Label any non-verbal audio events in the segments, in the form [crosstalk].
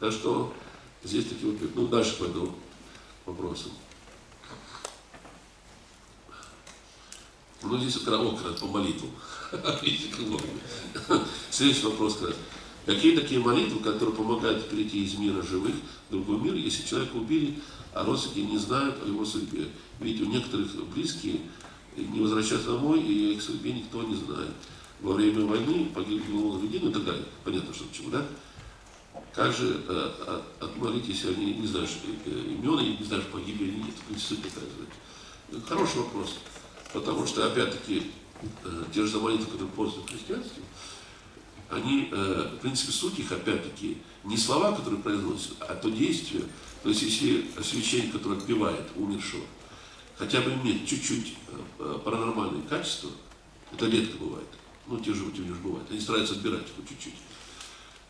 Так что здесь такие вот, ну дальше пойду вопросам. Ну, здесь вот раз по молитвам. [laughs] Следующий вопрос. Какие такие молитвы, которые помогают перейти из мира живых в другой мир, если человека убили, а родственники не знают о его судьбе? Ведь у некоторых близкие не возвращаются домой, и их судьбе никто не знает. Во время войны погибли много людей, ну и так далее. Понятно, что почему, да? Как же э, от- отмолить, если они не знаешь э, имен, и не знаешь, погибли или нет? В принципе, суть такая, знаете. Хороший вопрос. Потому что, опять-таки, э, те же молитвы, которые пользуются в христианстве, они, э, в принципе, суть их, опять-таки, не слова, которые произносят, а то действие. То есть, если священник, который отпевает умершего, хотя бы имеет чуть-чуть э, э, паранормальные качества, это редко бывает, ну, те же, те же бывает, они стараются отбирать хоть чуть-чуть, Э,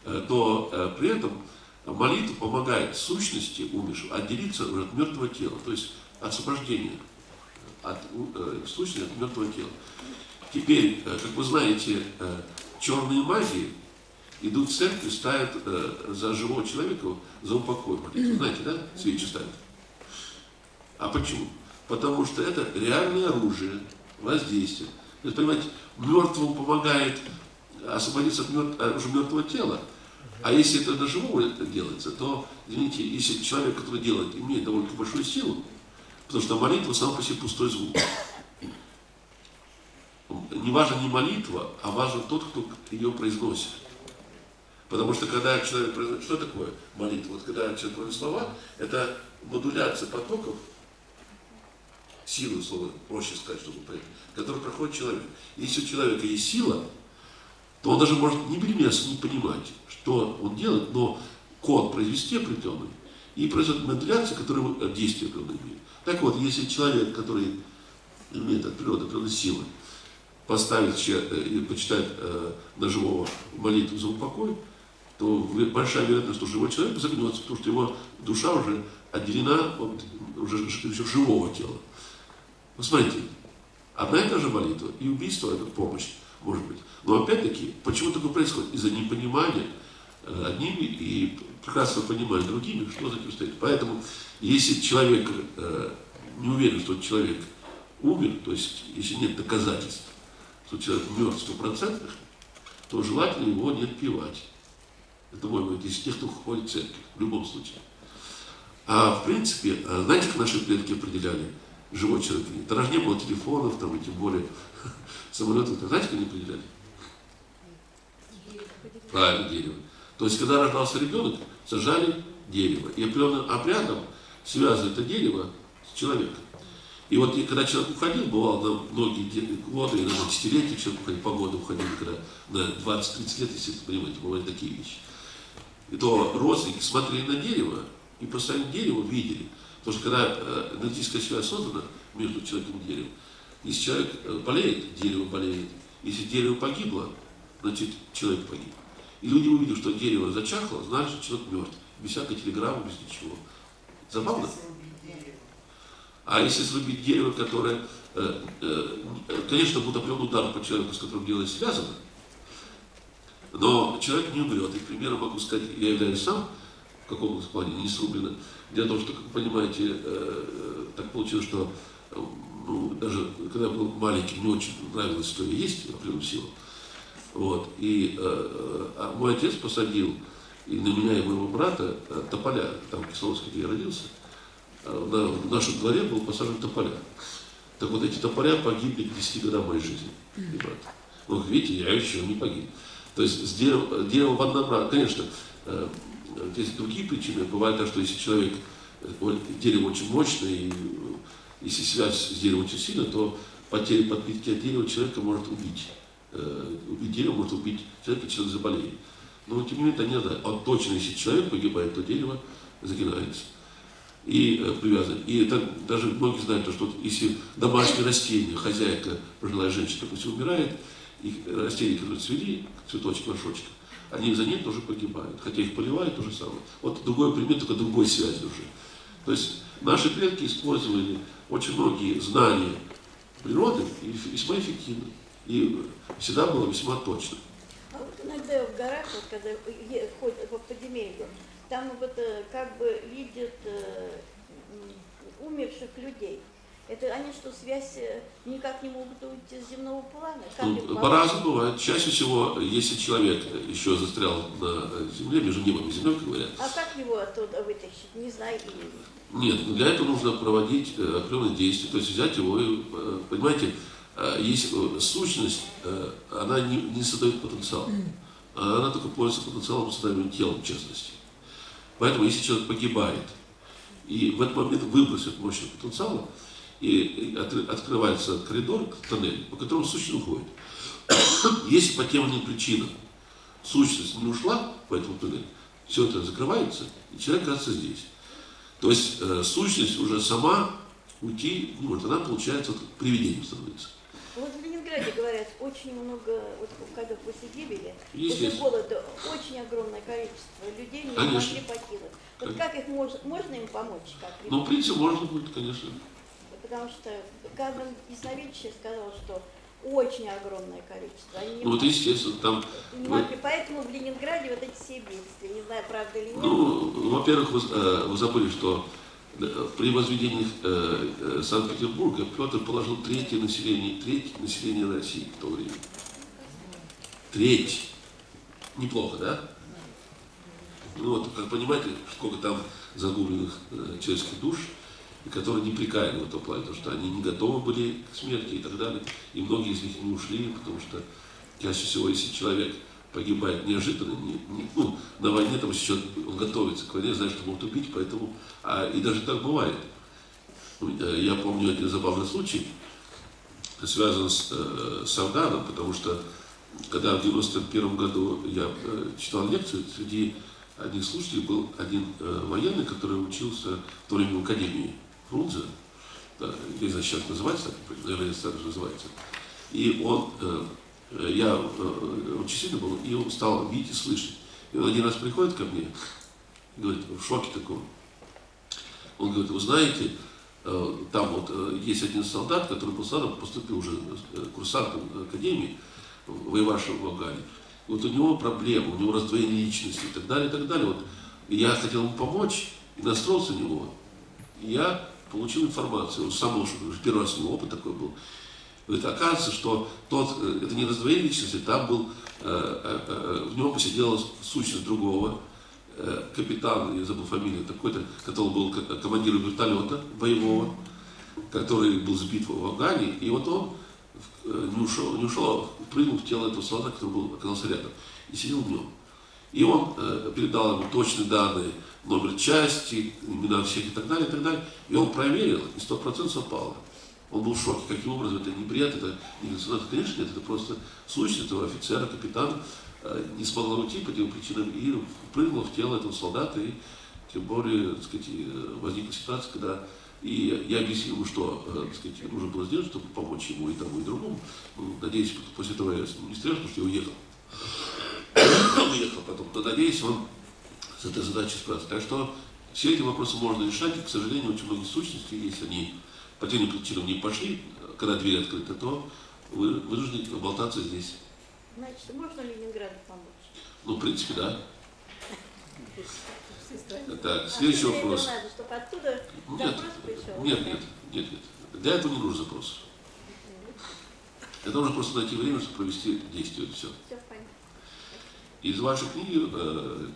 то э, при этом молитва помогает сущности умершего отделиться уже от мертвого тела, то есть освобождение от э, сущности от мертвого тела. Теперь, э, как вы знаете, э, черные маги идут в церковь, ставят э, за живого человека, за упокой молитву. Знаете, да? Свечи ставят. А почему? Потому что это реальное оружие, воздействие. То есть, понимаете, мертвому помогает освободиться от мертв- э, уже мертвого тела. А если это на живого это делается, то, извините, если человек, который делает, имеет довольно большую силу, потому что молитва сама по себе пустой звук. Не важна не молитва, а важен тот, кто ее произносит. Потому что когда человек произносит, что такое молитва? Вот когда человек произносит слова, это модуляция потоков, силы слова, проще сказать, чтобы понять, который проходит человек. Если у человека есть сила, то он даже может не примерно не понимать, что он делает, но код произвести определенный, и произойдет модуляция, которая э, действие определенное имеет. Так вот, если человек, который имеет от природы определенные силы, поставит э, почитает э, на живого молитву за упокой, то большая вероятность, что живой человек загнется, потому что его душа уже отделена от уже, еще живого тела. Вы смотрите, одна и та же молитва и убийство – это помощь, может быть. Но опять-таки, почему такое происходит? Из-за непонимания э, одними и прекрасного понимания другими, что за этим стоит. Поэтому, если человек э, не уверен, что человек умер, то есть если нет доказательств, что человек мертв стопроцентных, то желательно его не отпевать. Это мой вывод из тех, кто ходит в церковь, в любом случае. А в принципе, э, знаете, как наши предки определяли живой человек? Тогда же не было телефонов, там, и тем более [laughs] самолетов. Знаете, как они определяли? Правильно, дерево. То есть, когда рождался ребенок, сажали дерево. И определенным обрядом связывали это дерево с человеком. И вот и когда человек уходил, бывало на многие годы, и на десятилетия человек уходил, по году уходил, когда на 20-30 лет, если вы понимаете, бывали такие вещи. И то родственники смотрели на дерево и постоянно дерево видели. Потому что когда э, энергетическая связь создана между человеком и деревом, если человек э, болеет, дерево болеет. Если дерево погибло, значит человек погиб. И люди увидели, что дерево зачахло, знали, что человек мертв. Без всякой телеграммы, без ничего. Забавно? А если срубить дерево, которое, э, э, конечно, будет определенный удар по человеку, с которым дело связано, но человек не умрет. И, к примеру, могу сказать, я являюсь сам в каком плане не срублено. Дело в том, что, как вы понимаете, э, э, так получилось, что э, ну, даже когда я был маленьким, мне очень нравилось, что я есть определенную силу. Вот. И э, а мой отец посадил и на меня и моего брата тополя, там в Кисловске, где я родился, на, в нашем дворе был посажен тополя. Так вот эти тополя погибли к 10 годам моей жизни, и брата. Ну, видите, я еще не погиб. То есть с деревом, деревом в одном брат. Конечно, э, есть другие причины. Бывает так, что если человек, э, дерево очень мощное, и э, если связь с деревом очень сильна, то потеря подпитки от дерева человека может убить. Убить дерево может убить человека, человек заболеет. Но тем не менее, это не знаю. А точно, если человек погибает, то дерево загинается и э. И это даже многие знают, то, что если домашнее растение, хозяйка, пожилая женщина, допустим, умирает, и растения, которые цвели, цветочек, горшочек, они за ней тоже погибают. Хотя их поливают, то же самое. Вот другой пример, только другой связи уже. То есть наши предки использовали очень многие знания природы и весьма эффективно. И всегда было весьма точно. А вот иногда в горах, вот когда ходят по подземельям, там вот э, как бы видят э, умерших людей. Это они что, связь э, никак не могут уйти с земного плана? По-разному бывает. Чаще всего, если человек еще застрял на земле, между небом и землей, как говорят, А как его оттуда вытащить? Не знаю. Нет, для этого нужно проводить э, определенные действия, то есть взять его и, э, понимаете, э, есть э, сущность, э, она не, не создает потенциал, а она только пользуется потенциалом создания тела, в частности. Поэтому, если человек погибает, и в этот момент выбросит мощный потенциал, и, отр- открывается коридор, тоннель, по которому сущность уходит. [coughs] Если по тем или иным причинам сущность не ушла по этому туннелю, все это закрывается, и человек оказывается здесь. То есть э, сущность уже сама уйти не может. Она, получается, вот, привидением становится. Вот в Ленинграде, говорят, очень много, вот когда после гибели, после голода, очень огромное количество людей не Конечно. могли покинуть. Вот как их можно, можно им помочь? Как Ну, в принципе, можно будет, конечно. Потому что Казан Ясновидящий сказал, что очень огромное количество. Они Ну, вот, естественно, там, не могли. Поэтому в Ленинграде вот эти все бедствия. Не знаю, правда или нет. ну, во-первых, вы, э, вы забыли, что э, при возведении э, э, Санкт-Петербурга Петр положил третье население, треть населения России в то время. Треть. Неплохо, да? Ну вот, как понимаете, сколько там загубленных э, человеческих душ, и которые непрекаянны в этом плане, потому что они не готовы были к смерти и так далее. И многие из них не ушли, потому что чаще всего, если человек погибает неожиданно, не, не- ну, на войне, там еще он готовится к войне, знает, что могут убить, поэтому, а, и даже так бывает. Ну, э, Я помню один забавный случай, связан с, э, с Афганом, потому что когда в 91 году я э, читал лекцию, среди одних слушателей был один э, военный, который учился в то время в Академии Фрунзе, да, знаю, сейчас называется, наверное, так называется. И он, э, я э, очень сильно был, и он стал видеть и слышать. И он один раз приходит ко мне, говорит, в шоке таком. Он говорит, вы знаете, э, там вот э, есть один солдат, который был поступил уже э, курсантом Академии, воевавшим в Афгане. Вот у него проблемы, у него раздвоение личности и так далее, и так далее. Вот я хотел ему помочь и настроился на него. И я получил информацию, он сам уже первый раз у него опыт такой был. Говорит, оказывается, что тот, э, это не раздвоение личности, там был, э, э, в него посидела сущность другого, э, капитан, я забыл фамилию, такой-то, который был ко- командиром вертолета боевого, который был сбит в Афгане, и вот он не ушел, не ушел, а прыгнул в тело этого солдата, который был, оказался рядом, и сидел в нем. И он э, передал ему точные данные, номер части, имена всех и так далее, и так далее. И он проверил, и 100% совпало. Он был в шоке. Каким образом это не приятно, это не государство, конечно, нет, это просто сущность этого офицера, капитана э, не смогла уйти по тем причинам и прыгнула в тело этого солдата, и тем более, так сказать, э, возникла ситуация, когда и я объяснил ему, что э, так сказать, нужно было сделать, чтобы помочь ему и тому, и другому. Ну, надеюсь, после этого я не стрелялся, потому что я уехал. Уехал потом. Но надеюсь, он с этой задачей справится. Так что все эти вопросы можно решать, и, к сожалению, очень многие сущности, если они по тем причинам не пошли, когда дверь открыта, то вы вынуждены болтаться здесь. Значит, можно Ленинграду помочь? Ну, в принципе, да. Так, А следующий для вопрос. надо, чтобы оттуда Нет, запрос пришел? нет, нет, нет, нет. Для этого не нужен запрос. Это нужно просто найти время, чтобы провести действие, все. Все. Из вашей книги э,